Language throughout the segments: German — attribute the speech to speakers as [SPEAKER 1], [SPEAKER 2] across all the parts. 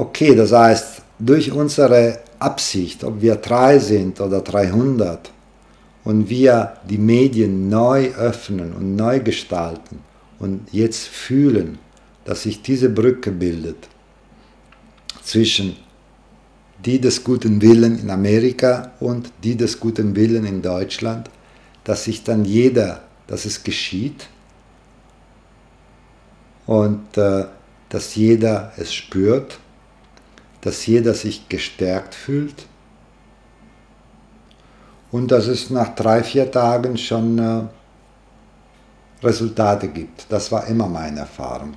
[SPEAKER 1] Okay, das heißt, durch unsere Absicht, ob wir drei sind oder 300, und wir die Medien neu öffnen und neu gestalten und jetzt fühlen, dass sich diese Brücke bildet zwischen die des guten Willen in Amerika und die des guten Willen in Deutschland, dass sich dann jeder, dass es geschieht und äh, dass jeder es spürt, dass jeder sich gestärkt fühlt und dass es nach drei, vier Tagen schon äh, Resultate gibt. Das war immer meine Erfahrung.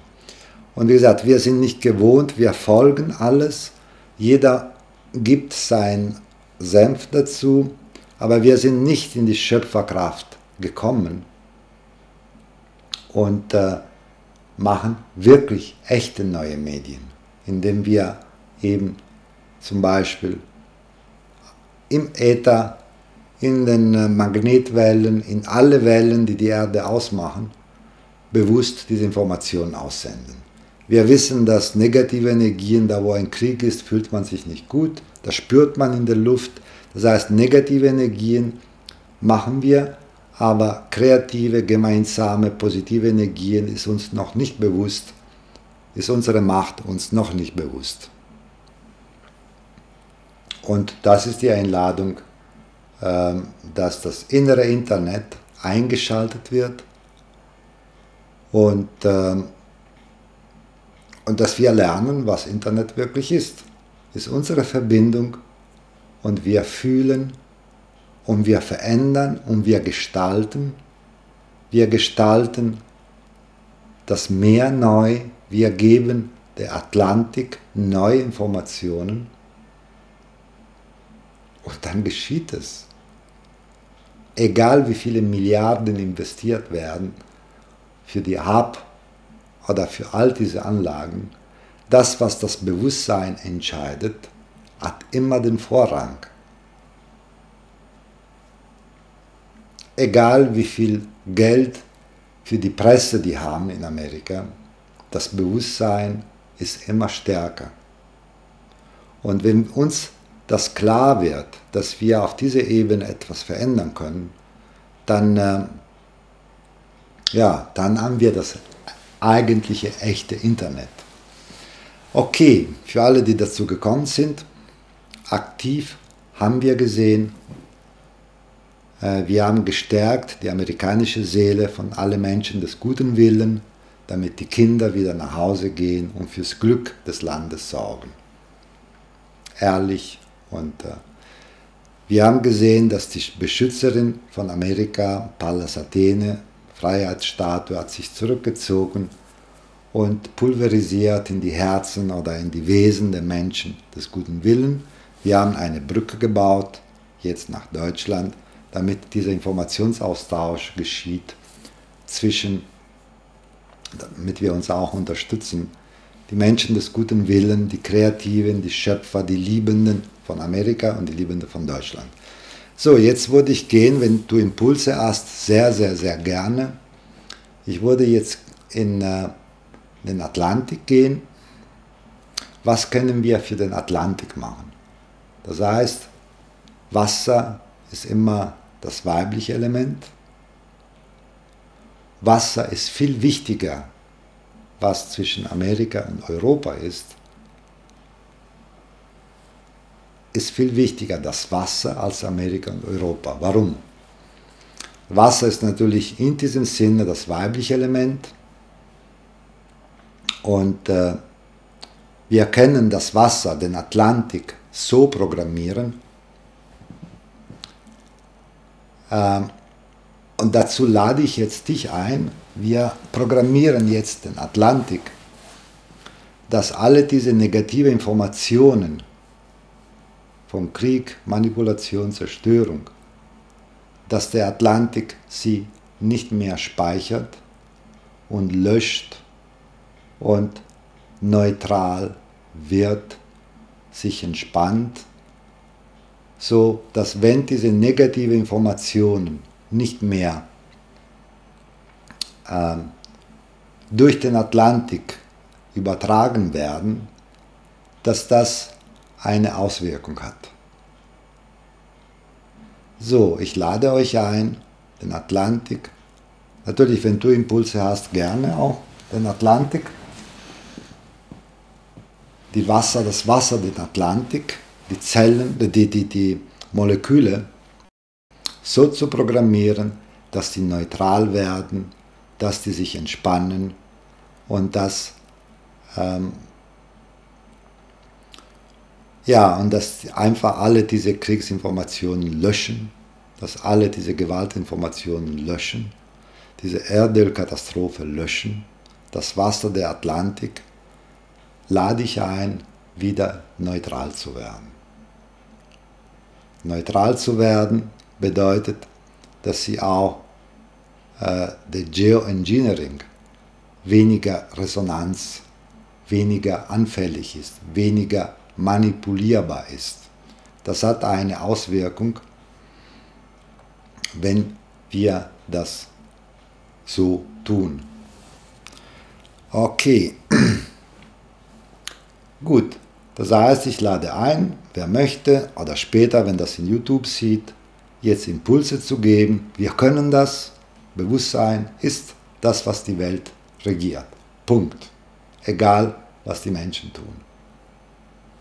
[SPEAKER 1] Und wie gesagt, wir sind nicht gewohnt, wir folgen alles, jeder gibt sein Senf dazu, aber wir sind nicht in die Schöpferkraft gekommen und äh, machen wirklich echte neue Medien, indem wir eben zum Beispiel im Äther, in den äh, Magnetwellen, in alle Wellen, die die Erde ausmachen, bewusst diese Informationen aussenden. Wir wissen, dass negative Energien, da wo ein Krieg ist, fühlt man sich nicht gut, das spürt man in der Luft. Das heißt, negative Energien machen wir, aber kreative, gemeinsame, positive Energien ist uns noch nicht bewusst, ist unsere Macht uns noch nicht bewusst. Und das ist die Einladung, ähm, dass das innere Internet eingeschaltet wird und ähm, und dass wir lernen, was Internet wirklich ist. Ist unsere Verbindung und wir fühlen und wir verändern und wir gestalten. Wir gestalten das Meer neu, wir geben der Atlantik neue Informationen und dann geschieht es. Egal wie viele Milliarden investiert werden für die Hub oder für all diese Anlagen, das, was das Bewusstsein entscheidet, hat immer den Vorrang. Egal wie viel Geld für die Presse die haben in Amerika, das Bewusstsein ist immer stärker. Und wenn uns das klar wird, dass wir auf dieser Ebene etwas verändern können, dann, äh, ja, dann haben wir das eigentliche echte Internet. Okay, für alle, die dazu gekommen sind, aktiv haben wir gesehen, äh, wir haben gestärkt die amerikanische Seele von allen Menschen des guten Willen, damit die Kinder wieder nach Hause gehen und fürs Glück des Landes sorgen. Ehrlich und äh, wir haben gesehen, dass die Beschützerin von Amerika, Pallas Athene, Freiheitsstatue hat sich zurückgezogen und pulverisiert in die Herzen oder in die Wesen der Menschen des guten Willen. Wir haben eine Brücke gebaut, jetzt nach Deutschland, damit dieser Informationsaustausch geschieht zwischen, damit wir uns auch unterstützen, die Menschen des guten Willen, die Kreativen, die Schöpfer, die Liebenden von Amerika und die Liebenden von Deutschland. So, jetzt würde ich gehen, wenn du Impulse hast, sehr, sehr, sehr gerne. Ich würde jetzt in äh, den Atlantik gehen. Was können wir für den Atlantik machen? Das heißt, Wasser ist immer das weibliche Element. Wasser ist viel wichtiger, was zwischen Amerika und Europa ist, ist viel wichtiger das Wasser als Amerika und Europa. Warum? Wasser ist natürlich in diesem Sinne das weibliche Element und äh, wir können das Wasser, den Atlantik, so programmieren. Äh, und dazu lade ich jetzt dich ein. Wir programmieren jetzt den Atlantik, dass alle diese negative Informationen von Krieg, Manipulation, Zerstörung, dass der Atlantik sie nicht mehr speichert und löscht und neutral wird, sich entspannt, so dass wenn diese negative Informationen nicht mehr äh, durch den Atlantik übertragen werden, dass das eine Auswirkung hat. So, ich lade euch ein, den Atlantik. Natürlich, wenn du Impulse hast, gerne auch den Atlantik. Die Wasser, das Wasser, den Atlantik, die Zellen, die, die, die Moleküle so zu programmieren, dass die neutral werden, dass die sich entspannen und dass ähm, ja, und dass einfach alle diese Kriegsinformationen löschen, dass alle diese Gewaltinformationen löschen, diese Erdölkatastrophe löschen, das Wasser der Atlantik, lade ich ein, wieder neutral zu werden. Neutral zu werden bedeutet, dass sie auch äh, der Geoengineering weniger Resonanz, weniger anfällig ist, weniger manipulierbar ist. Das hat eine Auswirkung, wenn wir das so tun. Okay, gut. Das heißt, ich lade ein, wer möchte oder später, wenn das in YouTube sieht, jetzt Impulse zu geben. Wir können das. Bewusstsein ist das, was die Welt regiert. Punkt. Egal, was die Menschen tun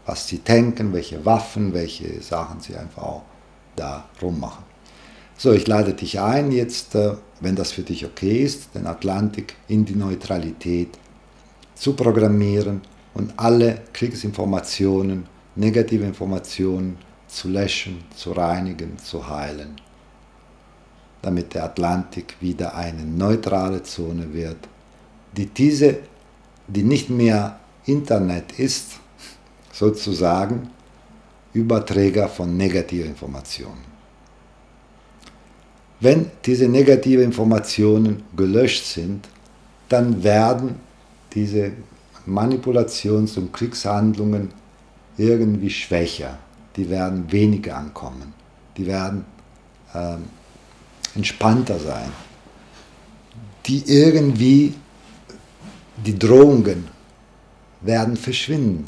[SPEAKER 1] was sie denken, welche Waffen, welche Sachen sie einfach auch da rummachen. So, ich lade dich ein, jetzt, äh, wenn das für dich okay ist, den Atlantik in die Neutralität zu programmieren und alle Kriegsinformationen, negative Informationen zu löschen, zu reinigen, zu heilen, damit der Atlantik wieder eine neutrale Zone wird, die diese, die nicht mehr Internet ist, sozusagen Überträger von negativen Informationen. Wenn diese negativen Informationen gelöscht sind, dann werden diese Manipulations- und Kriegshandlungen irgendwie schwächer. Die werden weniger ankommen. Die werden ähm, entspannter sein. Die irgendwie, die Drohungen werden verschwinden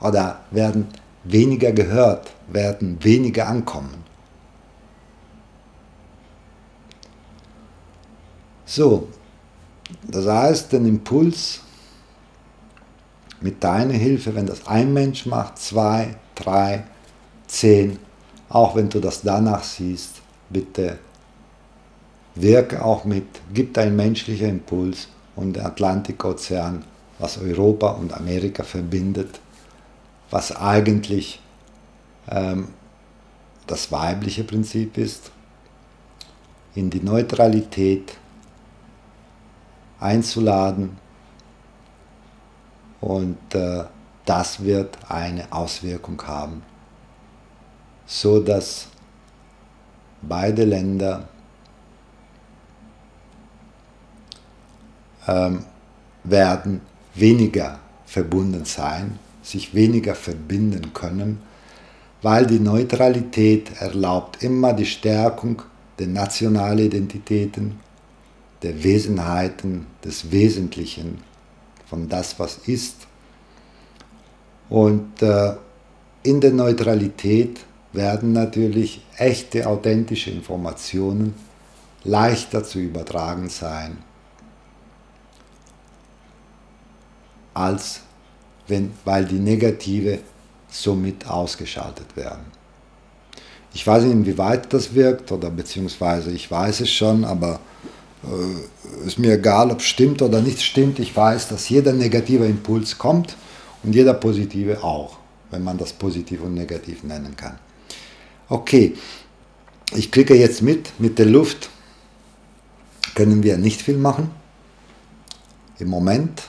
[SPEAKER 1] oder werden weniger gehört, werden weniger ankommen. So, das heißt, den Impuls mit deiner Hilfe, wenn das ein Mensch macht, zwei, drei, zehn, auch wenn du das danach siehst, bitte wirke auch mit, gib dein menschlicher Impuls und der Atlantikozean, was Europa und Amerika verbindet, was eigentlich ähm, das weibliche Prinzip ist, in die Neutralität einzuladen und äh, das wird eine Auswirkung haben, so dass beide Länder ähm, werden weniger verbunden sein sich weniger verbinden können, weil die Neutralität erlaubt immer die Stärkung der nationalen Identitäten, der Wesenheiten, des Wesentlichen, von das, was ist. Und äh, in der Neutralität werden natürlich echte, authentische Informationen leichter zu übertragen sein als wenn, weil die Negative somit ausgeschaltet werden. Ich weiß nicht, inwieweit das wirkt, oder beziehungsweise ich weiß es schon, aber ist mir egal, ob es stimmt oder nicht stimmt. Ich weiß, dass jeder negative Impuls kommt und jeder positive auch, wenn man das positiv und negativ nennen kann. Okay, ich klicke jetzt mit, mit der Luft können wir nicht viel machen. Im Moment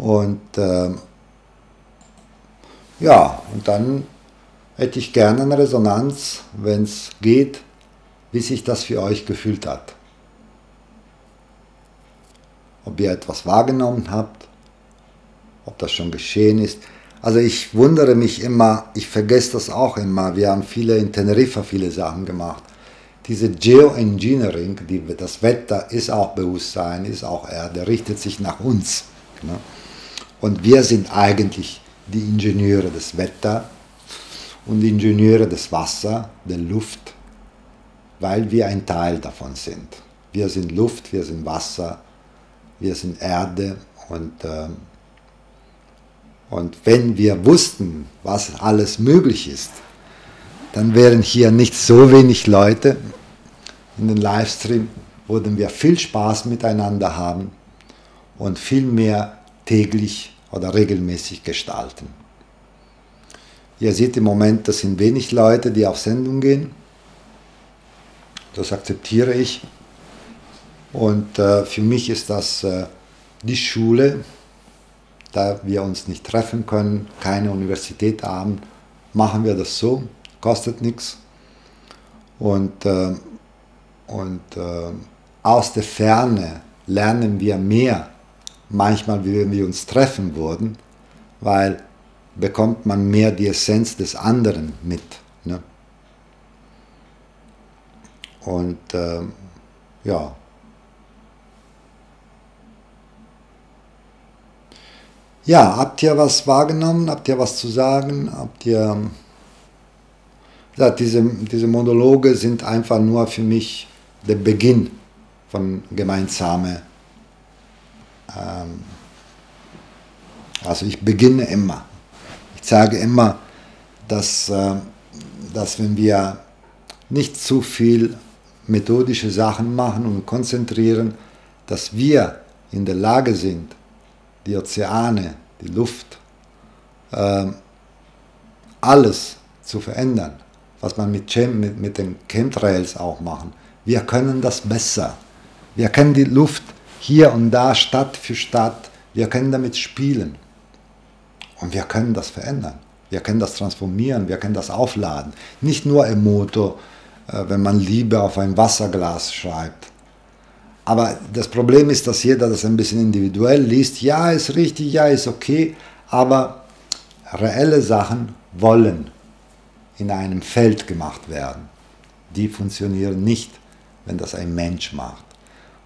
[SPEAKER 1] Und äh, ja, und dann hätte ich gerne eine Resonanz, wenn es geht, wie sich das für euch gefühlt hat. Ob ihr etwas wahrgenommen habt, ob das schon geschehen ist. Also ich wundere mich immer, ich vergesse das auch immer. Wir haben viele in Teneriffa viele Sachen gemacht. diese Geoengineering, die, das Wetter ist auch Bewusstsein, ist auch Erde, richtet sich nach uns. Ne? Und wir sind eigentlich die Ingenieure des Wetter und die Ingenieure des Wassers, der Luft, weil wir ein Teil davon sind. Wir sind Luft, wir sind Wasser, wir sind Erde und, äh, und wenn wir wussten, was alles möglich ist, dann wären hier nicht so wenig Leute in den Livestream, würden wir viel Spaß miteinander haben und viel mehr täglich oder regelmäßig gestalten. Ihr seht im Moment, das sind wenig Leute, die auf Sendung gehen. Das akzeptiere ich. Und äh, für mich ist das äh, die Schule, da wir uns nicht treffen können, keine Universität haben, machen wir das so, kostet nichts. Und, äh, und äh, aus der Ferne lernen wir mehr, manchmal, wie wenn wir uns treffen würden, weil bekommt man mehr die Essenz des anderen mit. Ne? Und äh, ja, Ja, habt ihr was wahrgenommen? Habt ihr was zu sagen? Habt ihr. Ja, diese, diese Monologe sind einfach nur für mich der Beginn von gemeinsamen. Ähm, also ich beginne immer. Ich sage immer, dass, äh, dass wenn wir nicht zu viel methodische Sachen machen und konzentrieren, dass wir in der Lage sind, die Ozeane, die Luft, äh, alles zu verändern, was man mit, Chem, mit, mit den Chemtrails auch machen. Wir können das besser. Wir können die Luft hier und da, Stadt für Stadt, wir können damit spielen. Und wir können das verändern. Wir können das transformieren, wir können das aufladen. Nicht nur im Motor, wenn man Liebe auf ein Wasserglas schreibt, aber das Problem ist, dass jeder das ein bisschen individuell liest. Ja, ist richtig, ja, ist okay, aber reelle Sachen wollen in einem Feld gemacht werden. Die funktionieren nicht, wenn das ein Mensch macht.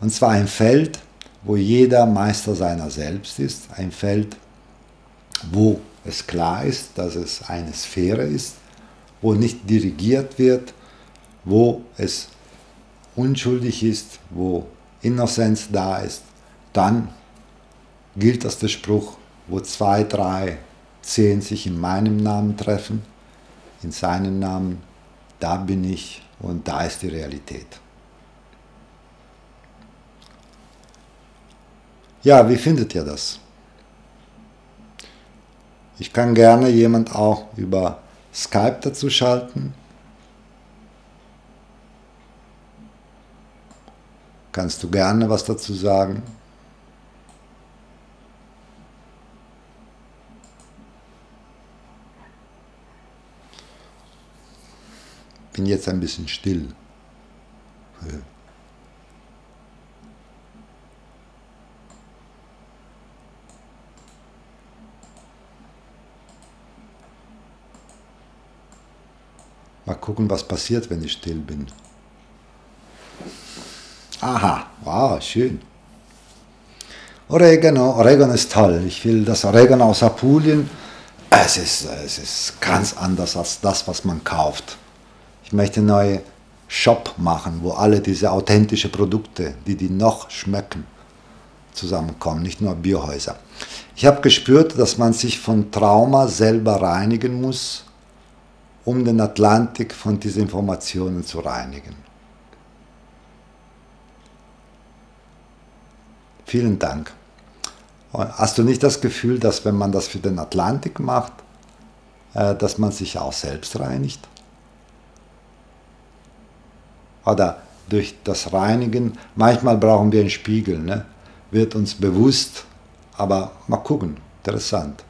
[SPEAKER 1] Und zwar ein Feld, wo jeder Meister seiner selbst ist, ein Feld, wo es klar ist, dass es eine Sphäre ist, wo nicht dirigiert wird, wo es unschuldig ist, wo Innozenz da ist, dann gilt das der Spruch, wo zwei, drei, zehn sich in meinem Namen treffen, in seinem Namen, da bin ich und da ist die Realität. Ja, wie findet ihr das? Ich kann gerne jemand auch über Skype dazu schalten. Kannst du gerne was dazu sagen? Bin jetzt ein bisschen still. Mal gucken, was passiert, wenn ich still bin. Aha, wow, schön. Oregano, Oregano ist toll. Ich will das Oregano aus Apulien. Es ist, es ist ganz anders als das, was man kauft. Ich möchte einen neuen Shop machen, wo alle diese authentischen Produkte, die die noch schmecken, zusammenkommen, nicht nur Biohäuser. Ich habe gespürt, dass man sich von Trauma selber reinigen muss, um den Atlantik von diesen Informationen zu reinigen. Vielen Dank. Hast du nicht das Gefühl, dass wenn man das für den Atlantik macht, äh, dass man sich auch selbst reinigt? Oder durch das Reinigen, manchmal brauchen wir einen Spiegel, ne? wird uns bewusst, aber mal gucken, interessant.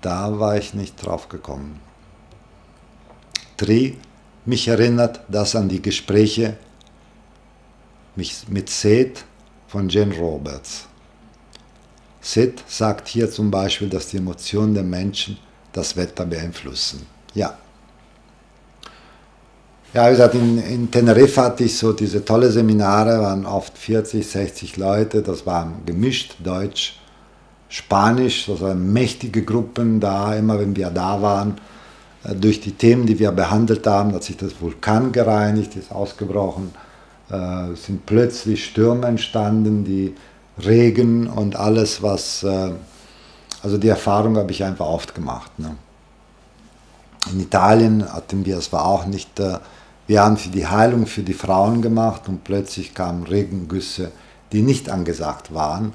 [SPEAKER 1] Da war ich nicht drauf gekommen. Tri, mich erinnert das an die Gespräche mit Seth von Jane Roberts. Sid sagt hier zum Beispiel, dass die Emotionen der Menschen das Wetter beeinflussen. Ja. Ja, wie gesagt, in, in Teneriffa hatte ich so diese tolle Seminare, waren oft 40, 60 Leute, das waren gemischt, Deutsch, Spanisch, das waren mächtige Gruppen da, immer wenn wir da waren, äh, durch die Themen, die wir behandelt haben, hat sich das Vulkan gereinigt, ist ausgebrochen, äh, sind plötzlich Stürme entstanden, die Regen und alles, was, äh, also die Erfahrung habe ich einfach oft gemacht. Ne? In Italien hatten wir, es war auch nicht, äh, wir haben für die Heilung für die Frauen gemacht und plötzlich kamen Regengüsse, die nicht angesagt waren,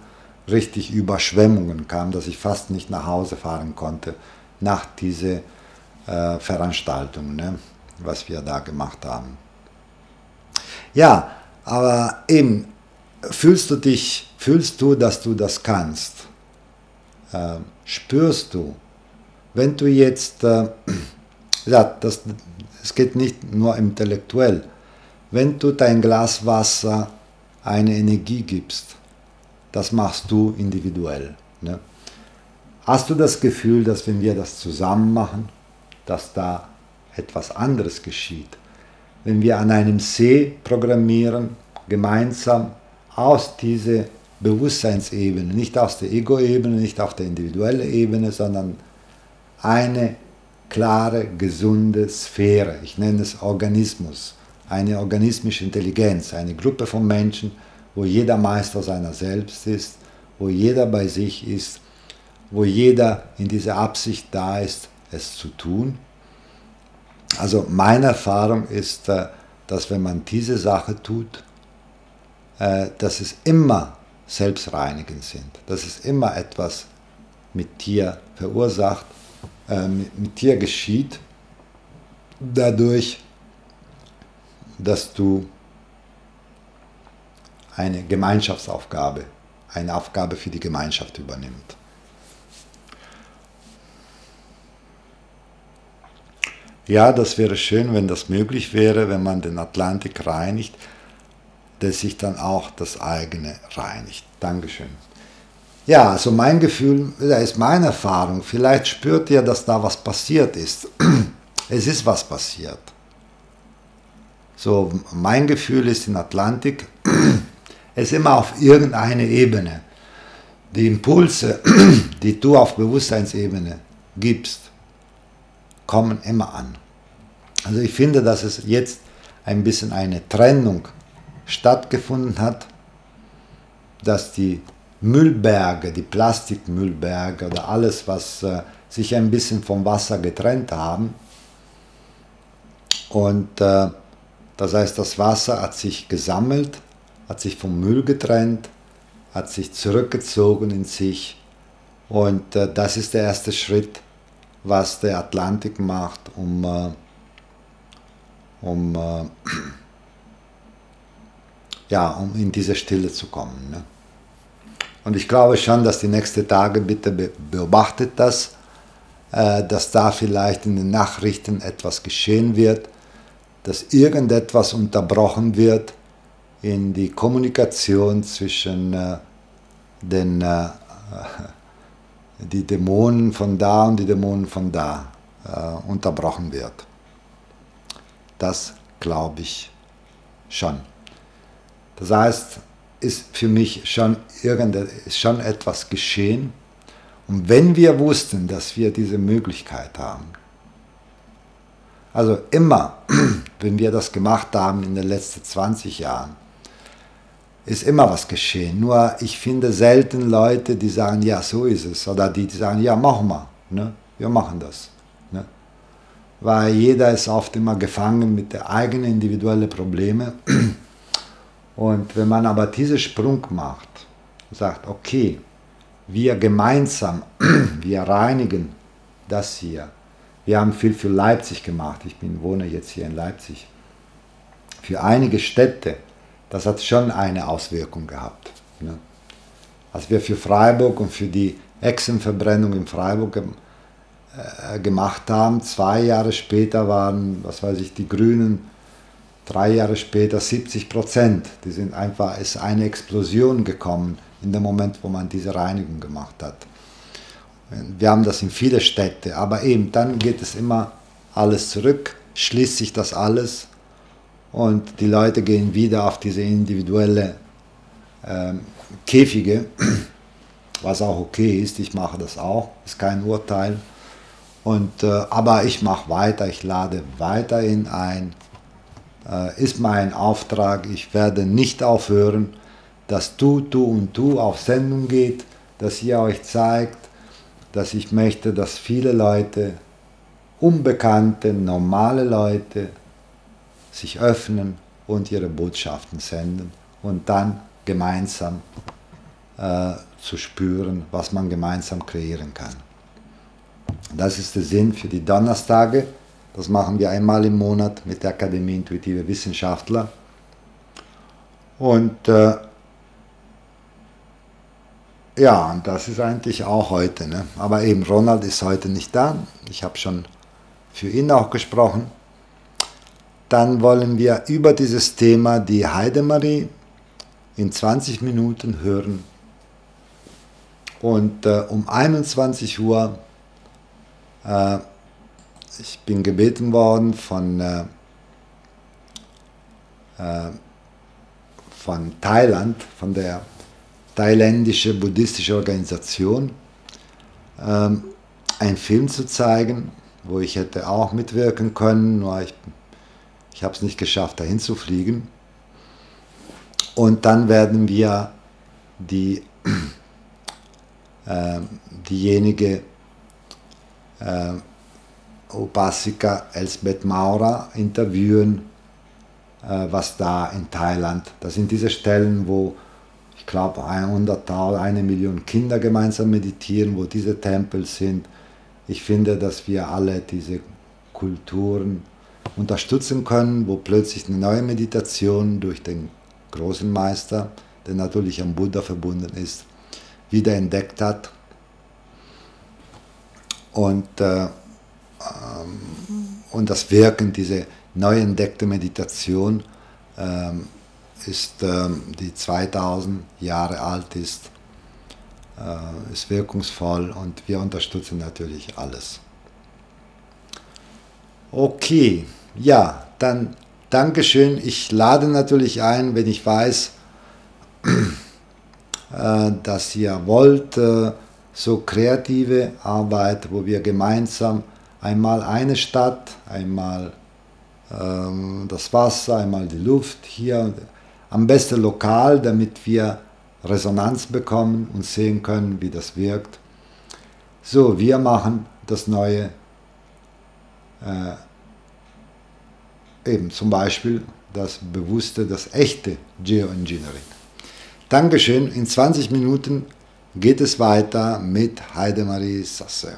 [SPEAKER 1] richtig Überschwemmungen kamen, dass ich fast nicht nach Hause fahren konnte nach dieser äh, Veranstaltung, ne, was wir da gemacht haben. Ja, aber eben, fühlst du dich, fühlst du, dass du das kannst? Äh, spürst du, wenn du jetzt, äh, ja, das, es geht nicht nur intellektuell. Wenn du dein Glas Wasser eine Energie gibst, das machst du individuell. Ne? Hast du das Gefühl, dass wenn wir das zusammen machen, dass da etwas anderes geschieht? Wenn wir an einem See programmieren, gemeinsam aus dieser Bewusstseinsebene, nicht aus der Ego-Ebene, nicht auf der individuellen Ebene, sondern eine klare, gesunde Sphäre, ich nenne es Organismus, eine organismische Intelligenz, eine Gruppe von Menschen, wo jeder Meister seiner selbst ist, wo jeder bei sich ist, wo jeder in dieser Absicht da ist, es zu tun. Also meine Erfahrung ist, äh, dass wenn man diese Sache tut, äh, dass es immer selbstreinigend sind, dass es immer etwas mit dir verursacht, äh, mit, dir geschieht, dadurch, dass du eine Gemeinschaftsaufgabe, eine Aufgabe für die Gemeinschaft übernimmt. Ja, das wäre schön, wenn das möglich wäre, wenn man den Atlantik reinigt, dass sich dann auch das eigene reinigt. Dankeschön. Ja, also mein Gefühl, da ist meine Erfahrung. Vielleicht spürt ihr, dass da was passiert ist. Es ist was passiert. So, mein Gefühl ist in Atlantik, es ist immer auf irgendeine Ebene. Die Impulse, die du auf Bewusstseinsebene gibst, kommen immer an. Also ich finde, dass es jetzt ein bisschen eine Trennung stattgefunden hat, dass die Müllberge, die Plastikmüllberge oder alles, was äh, sich ein bisschen vom Wasser getrennt haben. Und äh, das heißt, das Wasser hat sich gesammelt, hat sich vom Müll getrennt, hat sich zurückgezogen in sich. Und äh, das ist der erste Schritt, was der Atlantik macht, um, äh, um, äh, ja, um in diese Stille zu kommen. Ne? Und ich glaube schon, dass die nächsten Tage, bitte beobachtet das, äh, dass da vielleicht in den Nachrichten etwas geschehen wird, dass irgendetwas unterbrochen wird in die Kommunikation zwischen äh, den äh, die Dämonen von da und die Dämonen von da unterbrochen wird. Das glaube ich schon. Das heißt, ist für mich schon, ist schon etwas geschehen. Und wenn wir wussten, dass wir diese Möglichkeit haben, also immer, wenn wir das gemacht haben in den letzten 20 Jahren, ist immer was geschehen. Nur ich finde selten Leute, die sagen, ja, so ist es. Oder die, die sagen, ja, machen wir. Ne? Wir machen das. Weil jeder ist oft immer gefangen mit den eigenen individuellen Problemen. Und wenn man aber diesen Sprung macht, sagt, okay, wir gemeinsam, wir reinigen das hier. Wir haben viel für Leipzig gemacht. Ich bin, wohne jetzt hier in Leipzig. Für einige Städte, das hat schon eine Auswirkung gehabt. Ne? Als wir für Freiburg und für die Echsenverbrennung in Freiburg äh, gemacht haben, zwei Jahre später waren, was weiß ich, die Grünen drei Jahre später 70 Prozent. Die sind einfach, ist eine Explosion gekommen in dem Moment, wo man diese Reinigung gemacht hat. Wir haben das in viele Städte, aber eben dann geht es immer alles zurück, schließt sich das alles und die Leute gehen wieder auf diese individuelle ähm, Käfige, was auch okay ist. Ich mache das auch, ist kein Urteil. Und, äh, aber ich mache weiter, ich lade weiterhin ein. Äh, ist mein Auftrag. Ich werde nicht aufhören, dass du, du und du auf Sendung geht, dass ihr euch zeigt, dass ich möchte, dass viele Leute, unbekannte, normale Leute, sich öffnen und ihre Botschaften senden und dann gemeinsam äh, zu spüren, was man gemeinsam kreieren kann. Das ist der Sinn für die Donnerstage. Das machen wir einmal im Monat mit der Akademie Intuitive Wissenschaftler. Und äh, ja, und das ist eigentlich auch heute. Ne? Aber eben, Ronald ist heute nicht da. Ich habe schon für ihn auch gesprochen. Dann wollen wir über dieses Thema die Heidemarie in 20 Minuten hören. Und äh, um 21 Uhr äh, ich bin gebeten worden von, äh, äh, von Thailand, von der thailändischen buddhistischen Organisation, ähm, einen Film zu zeigen, wo ich hätte auch mitwirken können, nur ich, ich habe es nicht geschafft, dahin zu fliegen. Und dann werden wir die, äh, diejenige Upasika Elsbeth Maurer interviewen, äh, was da in Thailand, das sind diese Stellen, wo ich glaube 100.000, eine Million Kinder gemeinsam meditieren, wo diese Tempel sind. Ich finde, dass wir alle diese Kulturen unterstützen können, wo plötzlich eine neue Meditation durch den großen Meister, der natürlich am Buddha verbunden ist, wieder entdeckt hat und, äh, ähm, und das Wirken, diese neu entdeckte Meditation ähm, ist, ähm, die 2000 Jahre alt ist, äh, ist wirkungsvoll und wir unterstützen natürlich alles. Okay, ja, dann Dankeschön. Ich lade natürlich ein, wenn ich weiß, äh, dass ihr wollt, äh, so kreative Arbeit, wo wir gemeinsam einmal eine Stadt, einmal ähm, das Wasser, einmal die Luft hier, am besten lokal, damit wir Resonanz bekommen und sehen können, wie das wirkt. So, wir machen das neue, äh, eben zum Beispiel das bewusste, das echte Geoengineering. Dankeschön, in 20 Minuten geht es weiter mit Heidemarie Sasse.